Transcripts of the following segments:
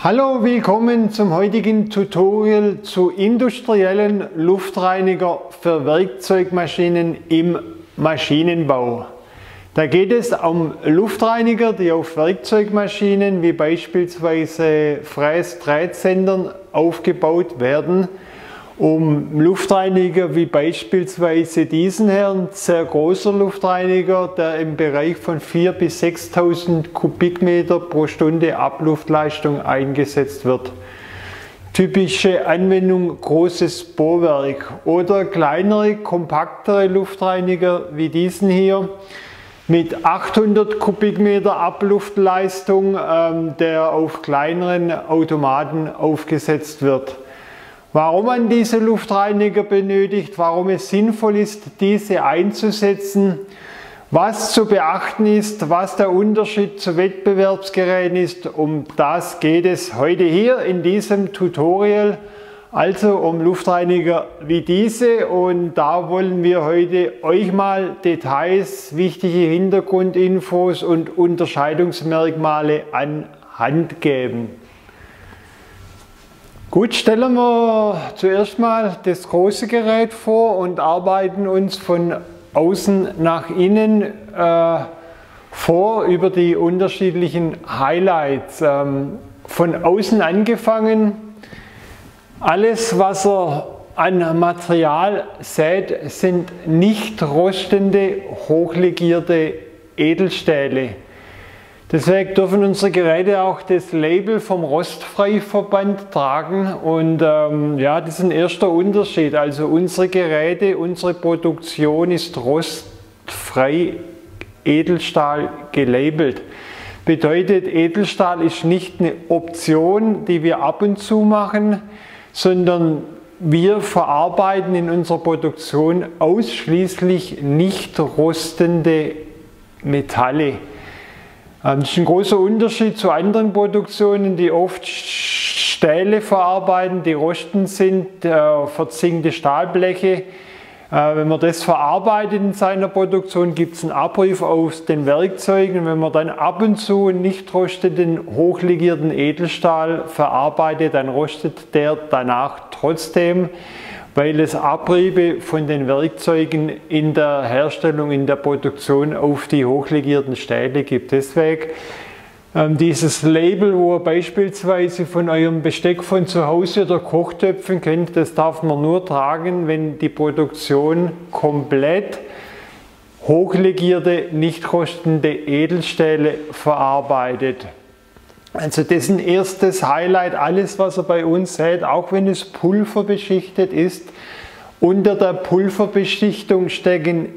Hallo, willkommen zum heutigen Tutorial zu industriellen Luftreiniger für Werkzeugmaschinen im Maschinenbau. Da geht es um Luftreiniger, die auf Werkzeugmaschinen wie beispielsweise Fräs-Drahtsendern aufgebaut werden um Luftreiniger wie beispielsweise diesen hier, ein sehr großer Luftreiniger, der im Bereich von 4.000 bis 6.000 Kubikmeter pro Stunde Abluftleistung eingesetzt wird. Typische Anwendung großes Bohrwerk oder kleinere, kompaktere Luftreiniger wie diesen hier mit 800 Kubikmeter Abluftleistung, ähm, der auf kleineren Automaten aufgesetzt wird. Warum man diese Luftreiniger benötigt, warum es sinnvoll ist, diese einzusetzen, was zu beachten ist, was der Unterschied zu Wettbewerbsgeräten ist, um das geht es heute hier in diesem Tutorial, also um Luftreiniger wie diese und da wollen wir heute euch mal Details, wichtige Hintergrundinfos und Unterscheidungsmerkmale an Hand geben. Gut, stellen wir zuerst mal das große Gerät vor und arbeiten uns von außen nach innen äh, vor über die unterschiedlichen Highlights. Ähm, von außen angefangen, alles was er an Material sät, sind nicht rostende, hochlegierte Edelstähle. Deswegen dürfen unsere Geräte auch das Label vom Rostfreiverband tragen und ähm, ja, das ist ein erster Unterschied. Also unsere Geräte, unsere Produktion ist rostfrei Edelstahl gelabelt. Bedeutet, Edelstahl ist nicht eine Option, die wir ab und zu machen, sondern wir verarbeiten in unserer Produktion ausschließlich nicht rostende Metalle. Ähm, das ist ein großer Unterschied zu anderen Produktionen, die oft Stähle verarbeiten, die rosten sind, äh, verzinkte Stahlbleche. Äh, wenn man das verarbeitet in seiner Produktion, gibt es einen Abrief aus den Werkzeugen. Wenn man dann ab und zu einen nicht rostenden, hochlegierten Edelstahl verarbeitet, dann rostet der danach trotzdem weil es Abriebe von den Werkzeugen in der Herstellung, in der Produktion auf die hochlegierten Stähle gibt. Deswegen ähm, dieses Label, wo ihr beispielsweise von eurem Besteck von zu Hause oder Kochtöpfen kennt, das darf man nur tragen, wenn die Produktion komplett hochlegierte, nicht rostende Edelstähle verarbeitet. Also ein erstes Highlight, alles was ihr bei uns seht, auch wenn es pulverbeschichtet ist, unter der Pulverbeschichtung stecken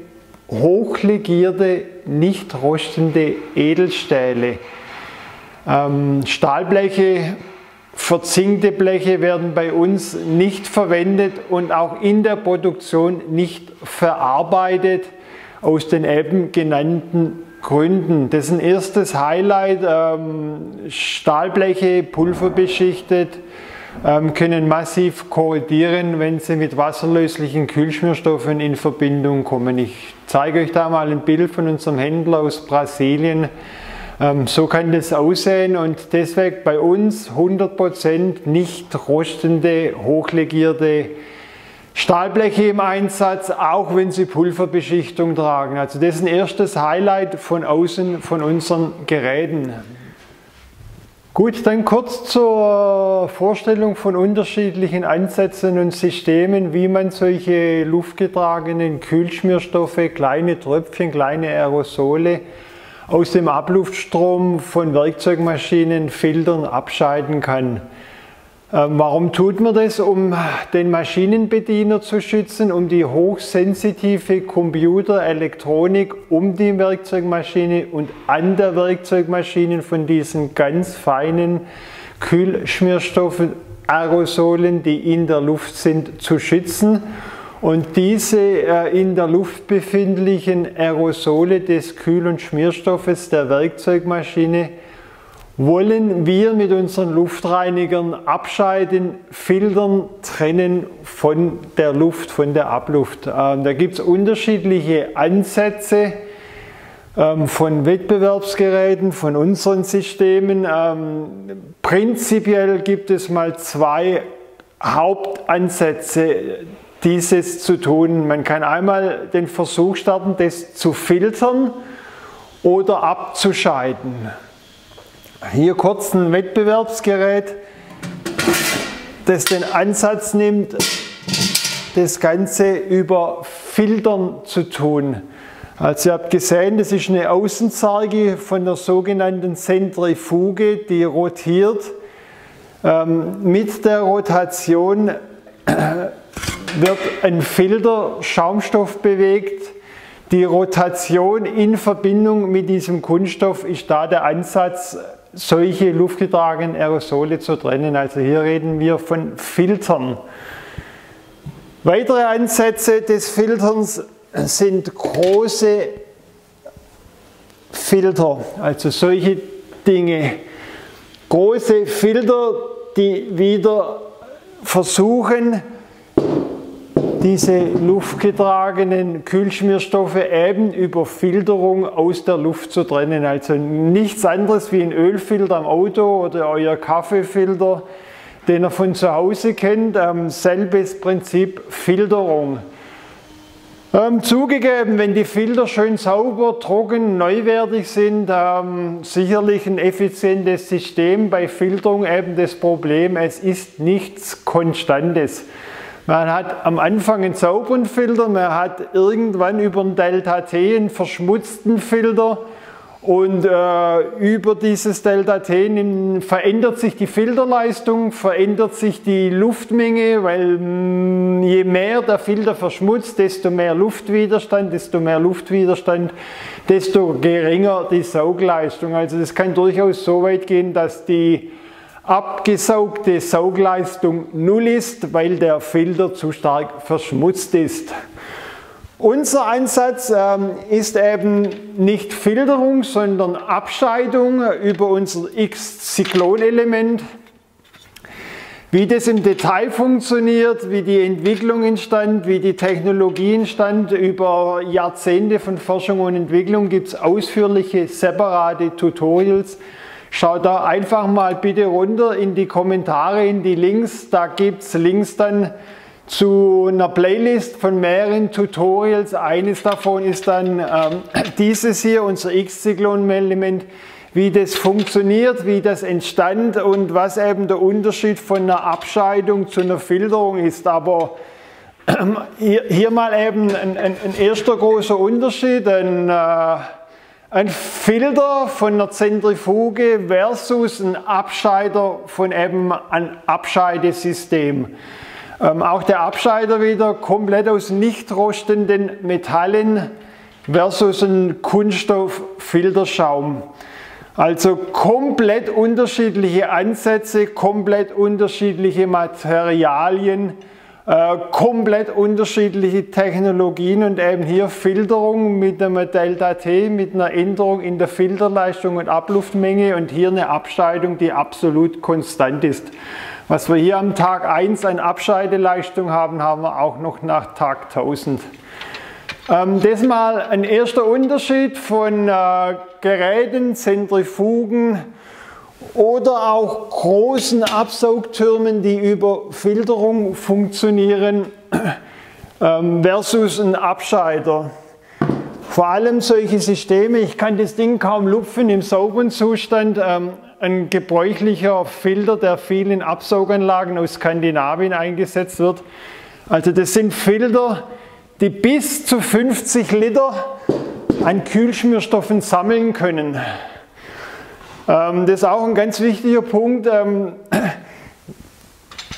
hochlegierte, nicht rostende Edelstähle. Ähm, Stahlbleche, verzinkte Bleche werden bei uns nicht verwendet und auch in der Produktion nicht verarbeitet aus den eben genannten Gründen. Das ist ein erstes Highlight. Ähm, Stahlbleche, pulverbeschichtet, ähm, können massiv korrodieren, wenn sie mit wasserlöslichen Kühlschmierstoffen in Verbindung kommen. Ich zeige euch da mal ein Bild von unserem Händler aus Brasilien. Ähm, so kann das aussehen und deswegen bei uns 100% nicht rostende, hochlegierte Stahlbleche im Einsatz, auch wenn sie Pulverbeschichtung tragen. Also das ist ein erstes Highlight von außen von unseren Geräten. Gut, dann kurz zur Vorstellung von unterschiedlichen Ansätzen und Systemen, wie man solche luftgetragenen Kühlschmierstoffe, kleine Tröpfchen, kleine Aerosole aus dem Abluftstrom von Werkzeugmaschinen, Filtern abscheiden kann. Ähm, warum tut man das? Um den Maschinenbediener zu schützen, um die hochsensitive Computerelektronik um die Werkzeugmaschine und an der Werkzeugmaschine von diesen ganz feinen Kühlschmierstoffen, Aerosolen, die in der Luft sind, zu schützen. Und diese äh, in der Luft befindlichen Aerosole des Kühl- und Schmierstoffes der Werkzeugmaschine wollen wir mit unseren Luftreinigern abscheiden, filtern, trennen von der Luft, von der Abluft. Ähm, da gibt es unterschiedliche Ansätze. ähm, von Wettbewerbsgeräten, von unseren Systemen. Ähm, prinzipiell gibt es mal zwei Hauptansätze, dieses zu tun. Man kann einmal den Versuch starten, das zu filtern oder abzuscheiden. Hier kurz ein Wettbewerbsgerät, das den Ansatz nimmt, das Ganze über Filtern zu tun. Also ihr habt gesehen, das ist eine Außenzarge von der sogenannten Zentrifuge, die rotiert. Ähm, mit der Rotation wird ein Filter Schaumstoff bewegt. Die Rotation in Verbindung mit diesem Kunststoff ist da der Ansatz, solche luftgetragenen Aerosole zu trennen. Also hier reden wir von Filtern. Weitere Ansätze des Filterns sind große Filter, also solche Dinge. Große Filter, die wieder versuchen, diese luftgetragenen Kühlschmierstoffe eben über Filterung aus der Luft zu trennen. Also nichts anderes wie ein Ölfilter am Auto oder euer Kaffeefilter den ihr von zu Hause kennt. Ähm, selbes Prinzip Filterung. Ähm, zugegeben, wenn die Filter schön sauber, trocken, neuwertig sind, ähm, sicherlich ein effizientes System. Bei Filterung eben das Problem, es ist nichts Konstantes. Man hat am Anfang einen sauberen Filter, man hat irgendwann über einen Delta-T einen verschmutzten Filter und äh, über dieses Delta-T verändert sich die Filterleistung, verändert sich die Luftmenge, weil mh, mm, je mehr der Filter verschmutzt, desto mehr Luftwiderstand, desto mehr Luftwiderstand, desto geringer die Saugleistung. Also das kann durchaus so weit gehen, dass die abgesaugte Saugleistung null ist, weil der Filter zu stark verschmutzt ist. Unser Ansatz ähm, ist eben nicht Filterung, sondern Abscheidung über unser X-Zyklon-Element. Wie das im Detail funktioniert, wie die Entwicklung entstand, wie die Technologie entstand, über Jahrzehnte von Forschung und Entwicklung gibt es ausführliche separate Tutorials. Schaut da einfach mal bitte runter in die Kommentare, in die Links. Da gibt es Links dann zu einer Playlist von mehreren Tutorials. Eines davon ist dann ähm, dieses hier, unser X-Zyklon-Element, wie das funktioniert, wie das entstand und was eben der Unterschied von einer Abscheidung zu einer Filterung ist. Aber hier, hier, mal eben ein, ein, ein, erster großer Unterschied. Ein, äh, ein Filter von einer Zentrifuge versus ein Abscheider von eben einem Abscheidesystem. Ähm, auch der Abscheider wieder komplett aus nicht rostenden Metallen versus ein Kunststofffilterschaum. Also komplett unterschiedliche Ansätze, komplett unterschiedliche Materialien, äh, komplett unterschiedliche Technologien und eben hier Filterung mit einem Delta T, mit einer Änderung in der Filterleistung und Abluftmenge und hier eine Abscheidung, die absolut konstant ist. Was wir hier am Tag 1 an Abscheideleistung haben, haben wir auch noch nach Tag 1000. Ähm, das mal ein erster Unterschied von äh, Geräten, Zentrifugen oder auch großen Absaugtürmen, die über Filterung funktionieren, ähm, versus ein Abscheider. Vor allem solche Systeme, ich kann das Ding kaum lupfen im sauberen Zustand, ähm, ein gebräuchlicher Filter, der viel in Absauganlagen aus Skandinavien eingesetzt wird. Also das sind Filter, die bis zu 50 Liter an Kühlschmierstoffen sammeln können. Ähm, das ist auch ein ganz wichtiger Punkt. Ähm,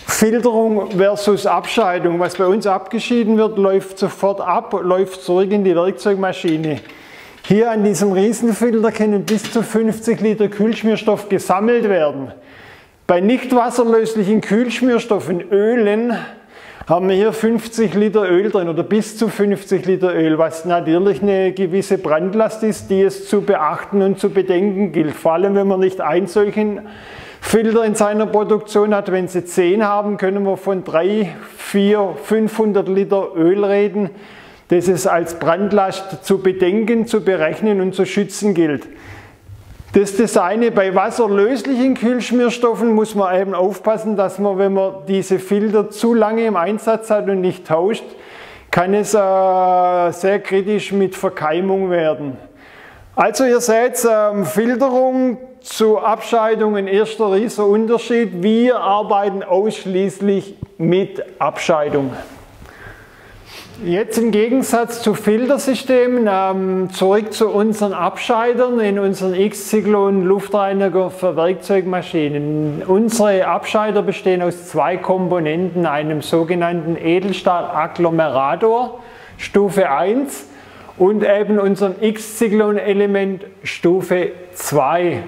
Filterung versus Abscheidung. Was bei uns abgeschieden wird, läuft sofort ab, läuft zurück in die Werkzeugmaschine. Hier an diesem Riesenfilter können bis zu 50 Liter Kühlschmierstoff gesammelt werden. Bei nicht wasserlöslichen Kühlschmierstoffen, Ölen, haben wir hier 50 Liter Öl drin oder bis zu 50 Liter Öl, was natürlich eine gewisse Brandlast ist, die es zu beachten und zu bedenken gilt. Vor allem, wenn man nicht einen solchen Filter in seiner Produktion hat. Wenn Sie 10 haben, können wir von 3, 4, 500 Liter Öl reden das es als Brandlast zu bedenken, zu berechnen und zu schützen gilt. Das eine. Bei wasserlöslichen Kühlschmierstoffen muss man eben aufpassen, dass man, wenn man diese Filter zu lange im Einsatz hat und nicht tauscht, kann es äh, sehr kritisch mit Verkeimung werden. Also ihr seht, ähm, Filterung zu Abscheidung ein erster riesiger Unterschied. Wir arbeiten ausschließlich mit Abscheidung. Jetzt im Gegensatz zu Filtersystemen ähm, zurück zu unseren Abscheidern in unseren X-Zyklon Luftreiniger für Werkzeugmaschinen. Unsere Abscheider bestehen aus zwei Komponenten, einem sogenannten Edelstahl-Agglomerator Stufe 1 und eben unserem X-Zyklon-Element Stufe 2.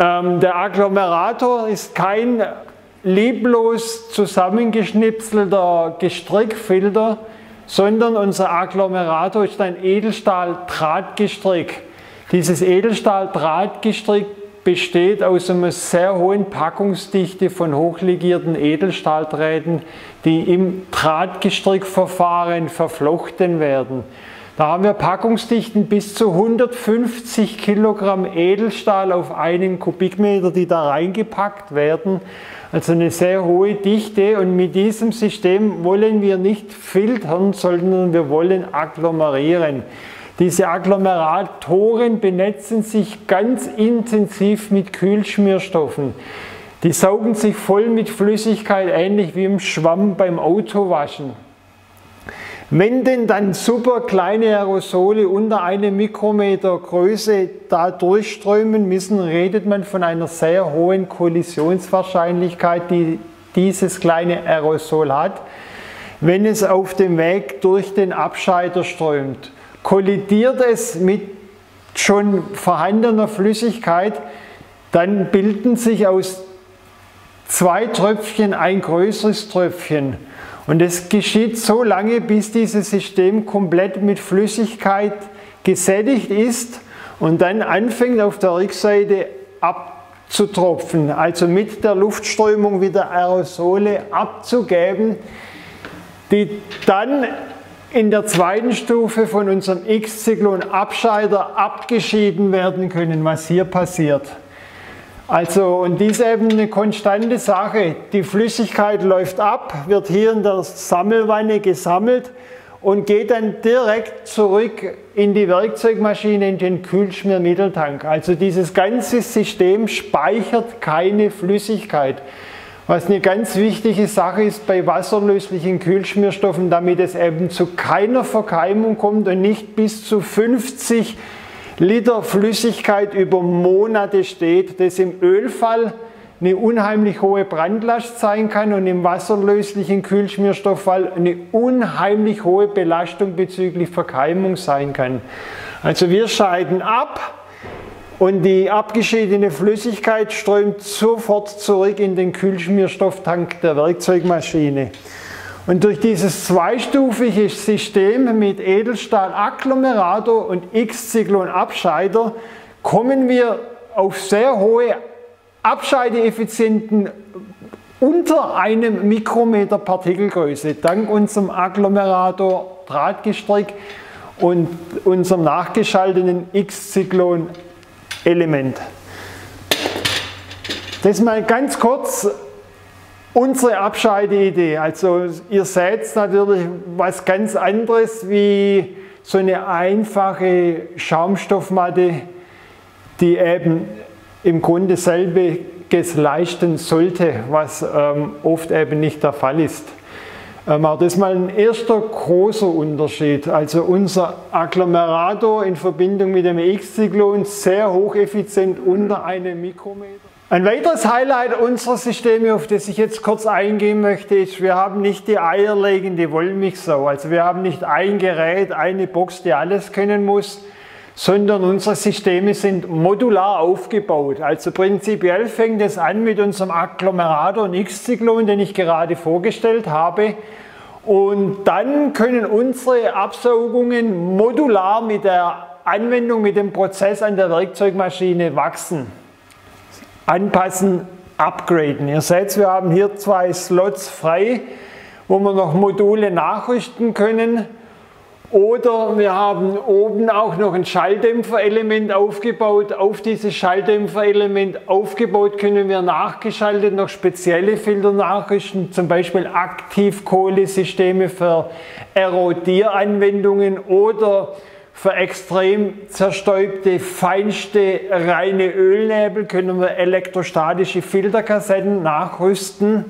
Ähm, der Agglomerator ist kein lieblos zusammengeschnipselter Gestrickfilter, sondern unser Agglomerator ist ein Edelstahl-Drahtgestrick. Dieses Edelstahl-Drahtgestrick besteht aus einer sehr hohen Packungsdichte von hochlegierten Edelstahldrähten, die im Drahtgestrickverfahren verflochten werden. Da haben wir Packungsdichten bis zu 150 Kilogramm Edelstahl auf einen Kubikmeter, die da reingepackt werden. Also eine sehr hohe Dichte und mit diesem System wollen wir nicht filtern, sondern wir wollen agglomerieren. Diese Agglomeratoren benetzen sich ganz intensiv mit Kühlschmierstoffen. Die saugen sich voll mit Flüssigkeit, ähnlich wie im Schwamm beim Autowaschen. Wenn denn dann super kleine Aerosole unter einem Mikrometer Größe da durchströmen müssen, redet man von einer sehr hohen Kollisionswahrscheinlichkeit, die dieses kleine Aerosol hat, wenn es auf dem Weg durch den Abscheider strömt. Kollidiert es mit schon vorhandener Flüssigkeit, dann bilden sich aus zwei Tröpfchen ein größeres Tröpfchen. Und es geschieht so lange, bis dieses System komplett mit Flüssigkeit gesättigt ist und dann anfängt auf der Rückseite abzutropfen, also mit der Luftströmung wieder Aerosole abzugeben, die dann in der zweiten Stufe von unserem X-Zyklon-Abscheider abgeschieden werden können, was hier passiert. Also, und dies eben eine konstante Sache. Die Flüssigkeit läuft ab, wird hier in der Sammelwanne gesammelt und geht dann direkt zurück in die Werkzeugmaschine, in den Kühlschmiermitteltank. Also dieses ganze System speichert keine Flüssigkeit. Was eine ganz wichtige Sache ist bei wasserlöslichen Kühlschmierstoffen, damit es eben zu keiner Verkeimung kommt und nicht bis zu 50 Liter Flüssigkeit über Monate steht, das im Ölfall eine unheimlich hohe Brandlast sein kann und im wasserlöslichen Kühlschmierstofffall eine unheimlich hohe Belastung bezüglich Verkeimung sein kann. Also wir scheiden ab und die abgeschiedene Flüssigkeit strömt sofort zurück in den Kühlschmierstofftank der Werkzeugmaschine. Und durch dieses zweistufige System mit Edelstahl-Agglomerator und X-Zyklon-Abscheider kommen wir auf sehr hohe Abscheideeffizienten unter einem Mikrometer Partikelgröße, dank unserem Agglomerator Drahtgestrick und unserem nachgeschalteten X-Zyklon-Element. Das mal ganz kurz Unsere Abscheideidee, also ihr seht natürlich was ganz anderes wie so eine einfache Schaumstoffmatte, die eben im Grunde selbiges leisten sollte, was ähm, oft eben nicht der Fall ist. Ähm, aber das ist mal ein erster großer Unterschied. Also unser Agglomerator in Verbindung mit dem X-Zyklon sehr hocheffizient unter einem Mikrometer. Ein weiteres Highlight unserer Systeme, auf das ich jetzt kurz eingehen möchte, ist, wir haben nicht die eierlegende Wollmilchsau. Also wir haben nicht ein Gerät, eine Box, die alles können muss, sondern unsere Systeme sind modular aufgebaut. Also prinzipiell fängt es an mit unserem Agglomerator und X-Zyklon, den ich gerade vorgestellt habe. Und dann können unsere Absaugungen modular mit der Anwendung, mit dem Prozess an der Werkzeugmaschine wachsen anpassen, upgraden. Ihr seht, wir haben hier zwei Slots frei, wo wir noch Module nachrüsten können. Oder wir haben oben auch noch ein Schalldämpferelement aufgebaut. Auf dieses Schalldämpferelement aufgebaut können wir nachgeschaltet noch spezielle Filter nachrüsten, zum Beispiel Aktivkohlesysteme für Erodieranwendungen oder für extrem zerstäubte, feinste, reine Ölnebel können wir elektrostatische Filterkassetten nachrüsten.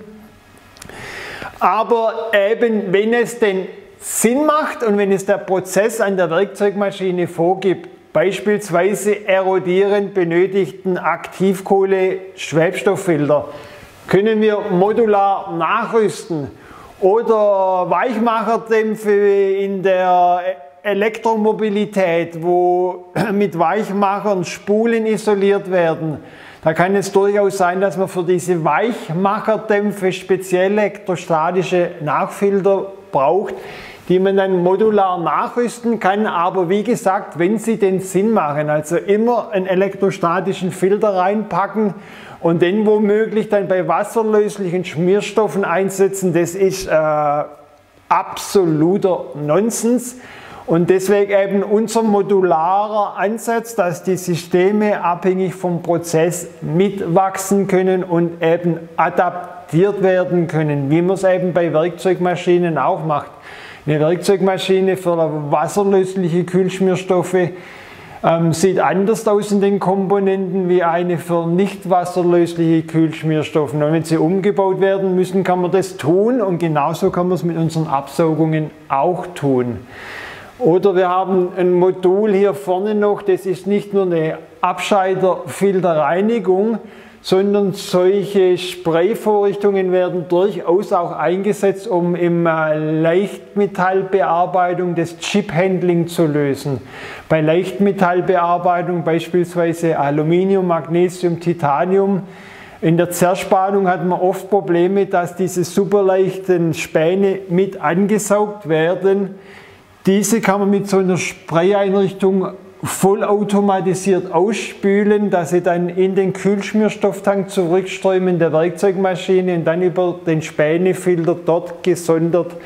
Aber eben, wenn es denn Sinn macht und wenn es der Prozess an der Werkzeugmaschine vorgibt, beispielsweise erodieren benötigten Aktivkohle-Schwebstofffilter, können wir modular nachrüsten oder Weichmacherdämpfe in der Elektromobilität, wo mit Weichmachern Spulen isoliert werden. Da kann es durchaus sein, dass man für diese Weichmacherdämpfe spezielle elektrostatische Nachfilter braucht, die man dann modular nachrüsten kann. Aber wie gesagt, wenn sie den Sinn machen, also immer einen elektrostatischen Filter reinpacken und den womöglich dann bei wasserlöslichen Schmierstoffen einsetzen, das ist äh, absoluter Nonsens. Und deswegen eben unser modularer Ansatz, dass die Systeme abhängig vom Prozess mitwachsen können und eben adaptiert werden können, wie man es eben bei Werkzeugmaschinen auch macht. Eine Werkzeugmaschine für wasserlösliche Kühlschmierstoffe ähm, sieht anders aus in den Komponenten wie eine für nicht wasserlösliche Kühlschmierstoffe. Und wenn sie umgebaut werden müssen, kann man das tun und genauso kann man es mit unseren Absaugungen auch tun. Oder wir haben ein Modul hier vorne noch, das ist nicht nur eine Abscheiderfilterreinigung, sondern solche Sprayvorrichtungen werden durchaus auch eingesetzt, um im äh, Leichtmetallbearbeitung das Chip-Handling zu lösen. Bei Leichtmetallbearbeitung beispielsweise Aluminium, Magnesium, Titanium. In der Zerspannung hat man oft Probleme, dass diese superleichten Späne mit angesaugt werden. Diese kann man mit so einer Sprayeinrichtung vollautomatisiert ausspülen, dass sie dann in den Kühlschmierstofftank zurückströmen der Werkzeugmaschine und dann über den Spänefilter dort gesondert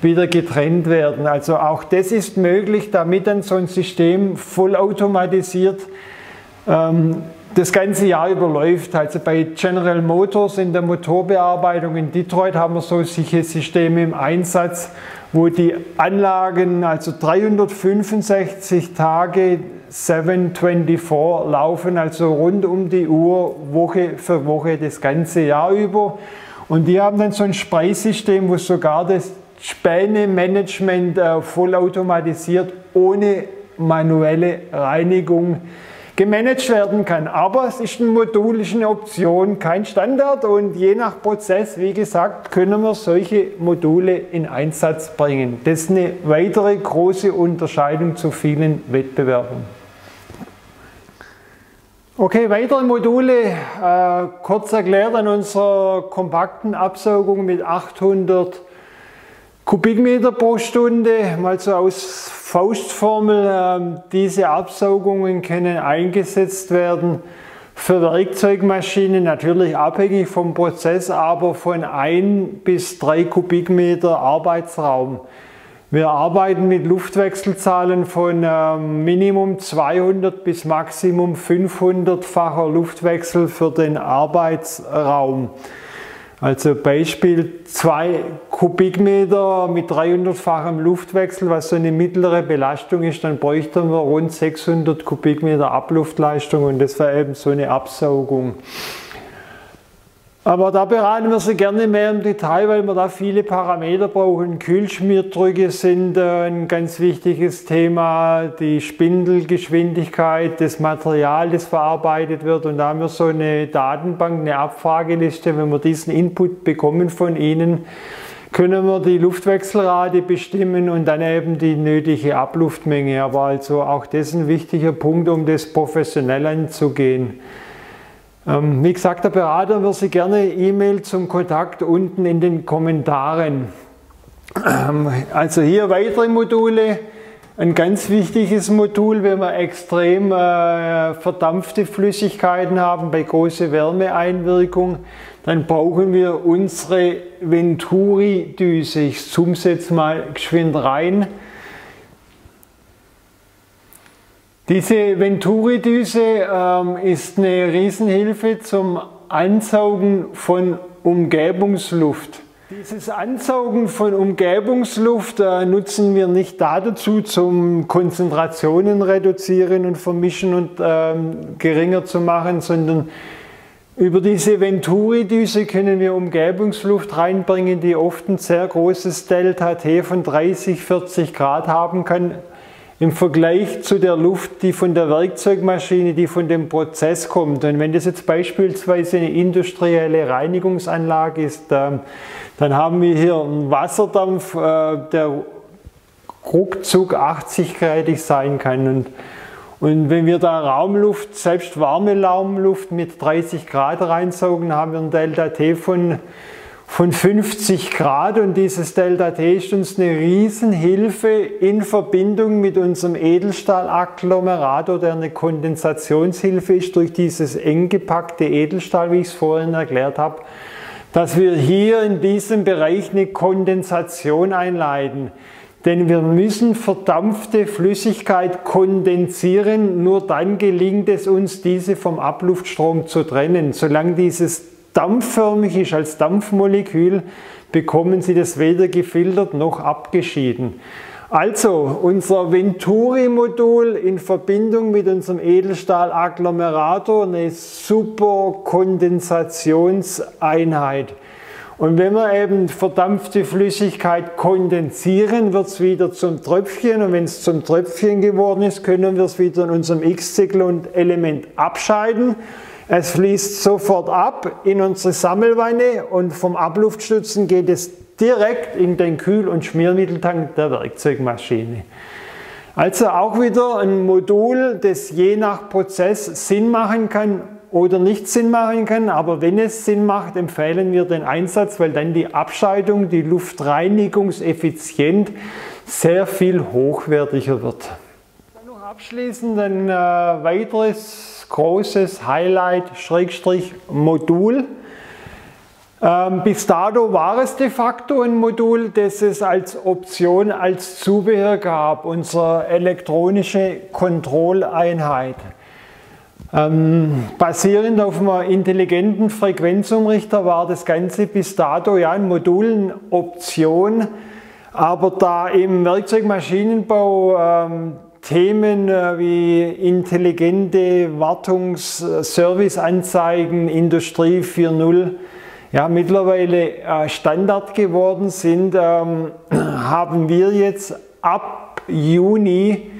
wieder getrennt werden. Also auch das ist möglich, damit dann so ein System vollautomatisiert ähm, das ganze Jahr überläuft. Also bei General Motors in der Motorbearbeitung in Detroit haben wir solche Systeme im Einsatz wo die Anlagen also 365 Tage 724 laufen, also rund um die Uhr, Woche für Woche, das ganze Jahr über. Und die haben dann so ein Spreissystem, wo sogar das Späne-Management äh, vollautomatisiert ohne manuelle Reinigung gemanagt werden kann. Aber es ist eine Option, kein Standard und je nach Prozess, wie gesagt, können wir solche Module in Einsatz bringen. Das ist eine weitere große Unterscheidung zu vielen Wettbewerben. Okay, weitere Module, äh, kurz erklärt an unserer kompakten Absaugung mit 800 Kubikmeter pro Stunde, mal so aus Faustformel, ähm, diese Absaugungen können eingesetzt werden für Werkzeugmaschinen, natürlich abhängig vom Prozess, aber von 1 bis 3 Kubikmeter Arbeitsraum. Wir arbeiten mit Luftwechselzahlen von ähm, Minimum 200 bis Maximum 500-facher Luftwechsel für den Arbeitsraum. Also Beispiel 2 Kubikmeter mit 300-fachem Luftwechsel, was so eine mittlere Belastung ist, dann bräuchten wir rund 600 Kubikmeter Abluftleistung und das wäre eben so eine Absaugung. Aber da beraten wir Sie gerne mehr im Detail, weil wir da viele Parameter brauchen. Kühlschmierdrücke sind äh, ein ganz wichtiges Thema, die Spindelgeschwindigkeit, das Material, das verarbeitet wird. Und da haben wir so eine Datenbank, eine Abfrageliste. Wenn wir diesen Input bekommen von Ihnen, können wir die Luftwechselrate bestimmen und dann eben die nötige Abluftmenge. Aber also auch das ist ein wichtiger Punkt, um das professionell anzugehen. Ähm, wie gesagt, der Berater wird Sie gerne E-Mail zum Kontakt unten in den Kommentaren. Ähm, also hier weitere Module. Ein ganz wichtiges Modul, wenn wir extrem äh, verdampfte Flüssigkeiten haben, bei großer Wärmeeinwirkung, dann brauchen wir unsere Venturi-Düse. Ich zoome es jetzt mal geschwind rein. Diese Venturi-Düse ähm, ist eine Riesenhilfe zum Ansaugen von Umgebungsluft. Dieses Ansaugen von Umgebungsluft äh, nutzen wir nicht dazu, zum Konzentrationen reduzieren und vermischen und ähm, geringer zu machen, sondern über diese Venturi-Düse können wir Umgebungsluft reinbringen, die oft ein sehr großes Delta-T von 30, 40 Grad haben kann im Vergleich zu der Luft, die von der Werkzeugmaschine, die von dem Prozess kommt. Und wenn das jetzt beispielsweise eine industrielle Reinigungsanlage ist, dann haben wir hier einen Wasserdampf, äh, der ruckzuck 80-gradig sein kann. Und, und wenn wir da Raumluft, selbst warme Raumluft mit 30 Grad reinsaugen, haben wir ein Delta T von von 50 Grad und dieses Delta T ist uns eine Riesenhilfe in Verbindung mit unserem Edelstahlagglomerator, der eine Kondensationshilfe ist durch dieses eng gepackte Edelstahl, wie ich es vorhin erklärt habe, dass wir hier in diesem Bereich eine Kondensation einleiten. Denn wir müssen verdampfte Flüssigkeit kondensieren, nur dann gelingt es uns, diese vom Abluftstrom zu trennen. Solange dieses dampfförmig ist als Dampfmolekül, bekommen Sie das weder gefiltert noch abgeschieden. Also unser Venturi-Modul in Verbindung mit unserem Edelstahl-Agglomerator, eine super Kondensationseinheit. Und wenn wir eben verdampfte Flüssigkeit kondensieren, wird es wieder zum Tröpfchen. Und wenn es zum Tröpfchen geworden ist, können wir es wieder in unserem X-Zyklon-Element abscheiden. Es fließt sofort ab in unsere Sammelwanne und vom Abluftstützen geht es direkt in den Kühl- und Schmiermitteltank der Werkzeugmaschine. Also auch wieder ein Modul, das je nach Prozess Sinn machen kann oder nicht Sinn machen kann, aber wenn es Sinn macht, empfehlen wir den Einsatz, weil dann die Abscheidung, die Luftreinigungseffizient sehr viel hochwertiger wird. Dann noch abschließend ein äh, weiteres großes Highlight, Schrägstrich Modul. Ähm, bis dato war es de facto ein Modul, das es als Option als Zubehör gab, unsere elektronische Kontrolleinheit. Ähm, basierend auf einem intelligenten Frequenzumrichter war das Ganze bis dato ja in Modulen Option, aber da im Werkzeugmaschinenbau ähm, Themen äh, wie intelligente Wartungs-Service-Anzeigen, Industrie 4.0 ja, mittlerweile äh, Standard geworden sind, ähm, haben wir jetzt ab Juni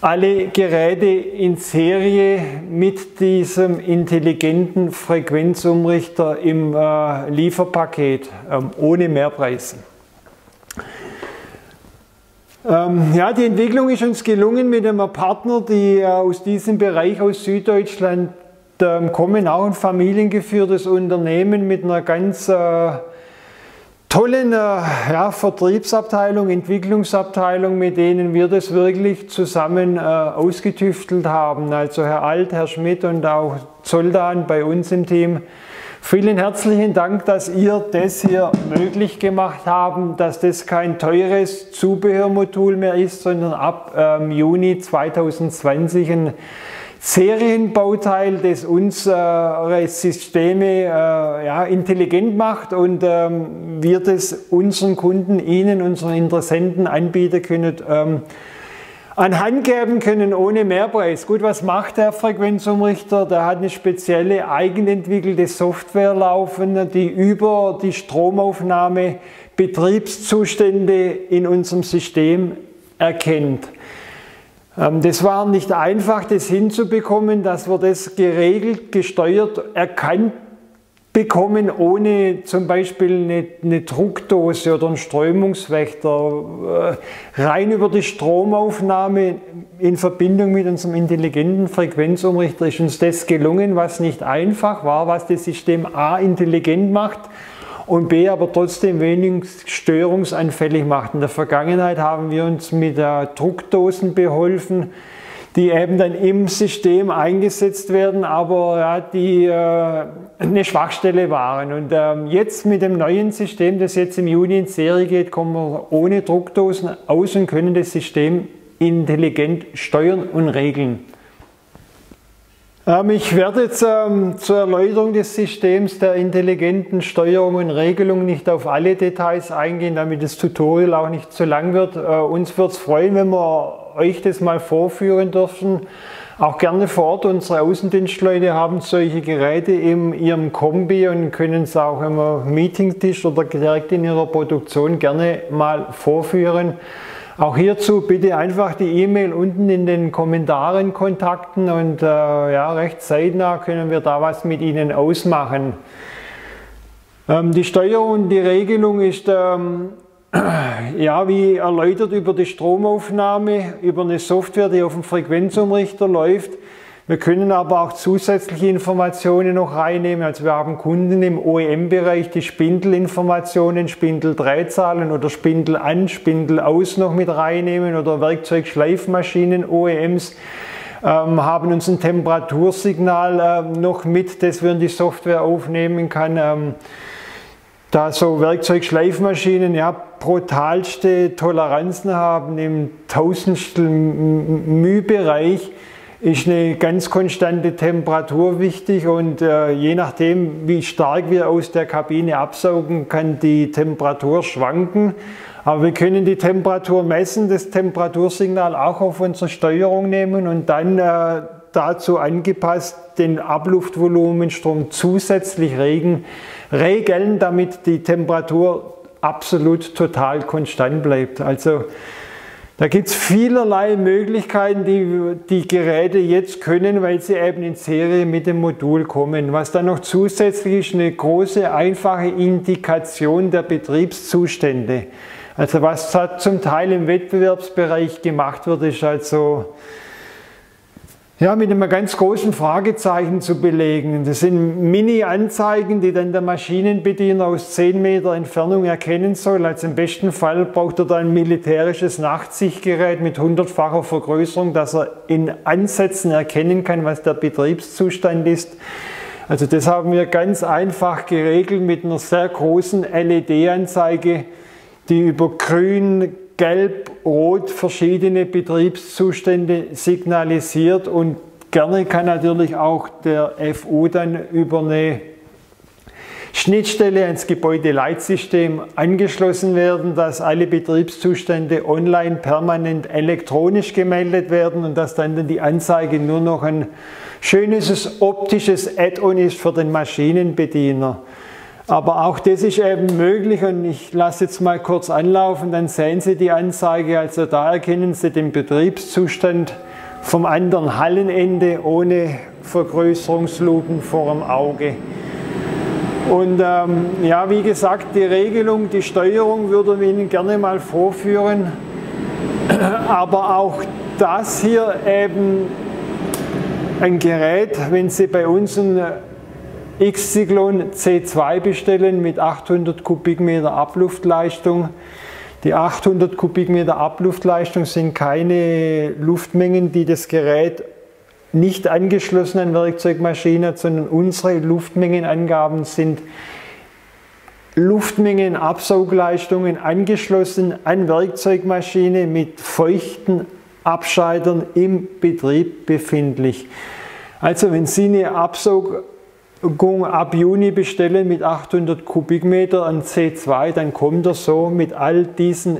alle Geräte in Serie mit diesem intelligenten Frequenzumrichter im äh, Lieferpaket ähm, ohne Mehrpreis. Ähm, ja, die Entwicklung ist uns gelungen mit einem Partner, die äh, aus diesem Bereich aus Süddeutschland ähm, kommen, auch ein familiengeführtes Unternehmen mit einer ganz äh, tollen äh, ja, Vertriebsabteilung, Entwicklungsabteilung, mit denen wir das wirklich zusammen äh, ausgetüftelt haben. Also Herr Alt, Herr Schmidt und auch Zoldan bei uns im Team Vielen herzlichen Dank, dass ihr das hier möglich gemacht haben, dass das kein teures Zubehörmodul mehr ist, sondern ab ähm, Juni 2020 ein Serienbauteil, das unsere Systeme äh, ja, intelligent macht und ähm, wir das unseren Kunden, Ihnen, unseren Interessenten anbieten können. Ähm, an Hand geben können ohne Mehrpreis. Gut, was macht der Frequenzumrichter? Der hat eine spezielle eigenentwickelte Software laufen, die über die Stromaufnahme Betriebszustände in unserem System erkennt. Ähm, das war nicht einfach, das hinzubekommen, dass wir das geregelt, gesteuert, erkannt bekommen, ohne zum Beispiel eine, eine Druckdose oder einen Strömungswächter. Äh, rein über die Stromaufnahme in Verbindung mit unserem intelligenten Frequenzumrichter ist uns das gelungen, was nicht einfach war, was das System A intelligent macht und B aber trotzdem wenig störungsanfällig macht. In der Vergangenheit haben wir uns mit Druckdosen beholfen, die eben dann im System eingesetzt werden, aber ja, die äh, eine Schwachstelle waren. Und ähm, jetzt mit dem neuen System, das jetzt im Juni in Serie geht, kommen wir ohne Druckdosen aus und können das System intelligent steuern und regeln. Ähm, ich werde jetzt ähm, zur Erläuterung des Systems der intelligenten Steuerung und Regelung nicht auf alle Details eingehen, damit das Tutorial auch nicht zu lang wird. Äh, uns würde es freuen, wenn wir euch das mal vorführen dürfen. Auch gerne vor Ort. Unsere Außendienstleute haben solche Geräte in ihrem Kombi und können es auch im Meetingtisch oder direkt in ihrer Produktion gerne mal vorführen. Auch hierzu bitte einfach die E-Mail unten in den Kommentaren kontakten und äh, ja, recht zeitnah können wir da was mit Ihnen ausmachen. Ähm, die Steuerung die Regelung ist ähm, ja, wie erläutert über die Stromaufnahme, über eine Software, die auf dem Frequenzumrichter läuft. Wir können aber auch zusätzliche Informationen noch reinnehmen. Also wir haben Kunden im OEM-Bereich, die Spindelinformationen, Spindeldrehzahlen oder Spindel an, Spindel aus noch mit reinnehmen oder Werkzeugschleifmaschinen, OEMs. Ähm, haben uns ein Temperatursignal äh, noch mit, das wir in die Software aufnehmen kann. Ähm, da so Werkzeugschleifmaschinen ja brutalste Toleranzen haben im Tausendstel Mühbereich ist eine ganz konstante Temperatur wichtig und äh, je nachdem, wie stark wir aus der Kabine absaugen, kann die Temperatur schwanken. Aber wir können die Temperatur messen, das Temperatursignal auch auf unsere Steuerung nehmen und dann äh, dazu angepasst den Abluftvolumenstrom zusätzlich regen, regeln, damit die Temperatur absolut total konstant bleibt. Also da gibt es vielerlei Möglichkeiten, die die Geräte jetzt können, weil sie eben in Serie mit dem Modul kommen. Was dann noch zusätzlich ist, eine große, einfache Indikation der Betriebszustände. Also was zum Teil im Wettbewerbsbereich gemacht wird, ist also ja, mit einem ganz großen Fragezeichen zu belegen. Das sind Mini-Anzeigen, die dann der Maschinenbediener aus 10 Meter Entfernung erkennen soll. Also im besten Fall braucht er dann ein militärisches Nachtsichtgerät mit hundertfacher Vergrößerung, dass er in Ansätzen erkennen kann, was der Betriebszustand ist. Also das haben wir ganz einfach geregelt mit einer sehr großen LED-Anzeige, die über grün, gelb, rot verschiedene Betriebszustände signalisiert und gerne kann natürlich auch der FU dann über eine Schnittstelle ans Gebäudeleitsystem angeschlossen werden, dass alle Betriebszustände online permanent elektronisch gemeldet werden und dass dann die Anzeige nur noch ein schönes optisches Add-on ist für den Maschinenbediener. Aber auch das ist eben möglich und ich lasse jetzt mal kurz anlaufen, dann sehen Sie die Anzeige. Also da erkennen Sie den Betriebszustand vom anderen Hallenende ohne Vergrößerungslupen vor dem Auge. Und ähm, ja, wie gesagt, die Regelung, die Steuerung würde ich Ihnen gerne mal vorführen. Aber auch das hier eben ein Gerät, wenn Sie bei uns ein X-Zyklon C2 bestellen mit 800 Kubikmeter Abluftleistung. Die 800 Kubikmeter Abluftleistung sind keine Luftmengen, die das Gerät nicht angeschlossen an Werkzeugmaschine, sondern unsere Luftmengenangaben sind Luftmengen, Absaugleistungen angeschlossen an Werkzeugmaschine mit feuchten Abscheidern im Betrieb befindlich. Also wenn Sie eine Absaug ab Juni bestellen mit 800 Kubikmeter an C2, dann kommt er so mit all diesen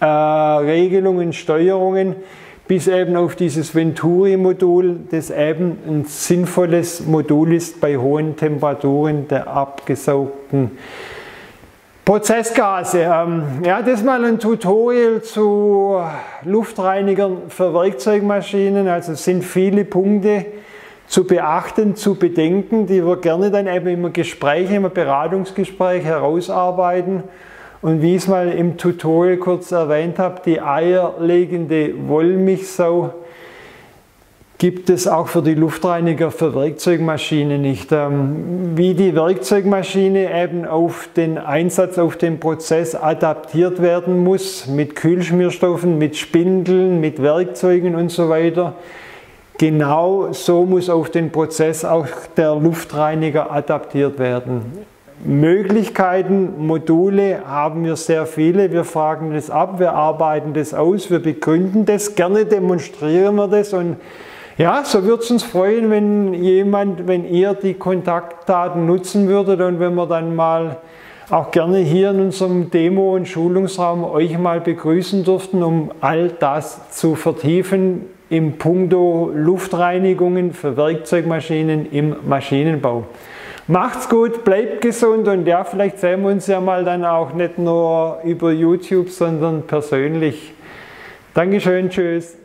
äh, Regelungen, Steuerungen bis eben auf dieses Venturi-Modul, das eben ein sinnvolles Modul ist bei hohen Temperaturen der abgesaugten Prozessgase. Ähm, ja, das ist mal ein Tutorial zu Luftreinigern für Werkzeugmaschinen. Also es sind viele Punkte, zu beachten, zu bedenken, die wir gerne dann eben im Gespräch, im Beratungsgespräch herausarbeiten. Und wie ich es mal im Tutorial kurz erwähnt habe, die eierlegende Wollmilchsau gibt es auch für die Luftreiniger für Werkzeugmaschinen nicht. Ähm, wie die Werkzeugmaschine eben auf den Einsatz, auf den Prozess adaptiert werden muss, mit Kühlschmierstoffen, mit Spindeln, mit Werkzeugen und so weiter, Genau so muss auf den Prozess auch der Luftreiniger adaptiert werden. Möglichkeiten, Module haben wir sehr viele. Wir fragen das ab, wir arbeiten das aus, wir begründen das, gerne demonstrieren wir das und ja, so würde es uns freuen, wenn jemand, wenn ihr die Kontaktdaten nutzen würdet und wenn wir dann mal auch gerne hier in unserem Demo- und Schulungsraum euch mal begrüßen durften, um all das zu vertiefen im Punkto Luftreinigungen für Werkzeugmaschinen im Maschinenbau. Macht's gut, bleibt gesund und ja, vielleicht sehen wir uns ja mal dann auch nicht nur über YouTube, sondern persönlich. Dankeschön, tschüss.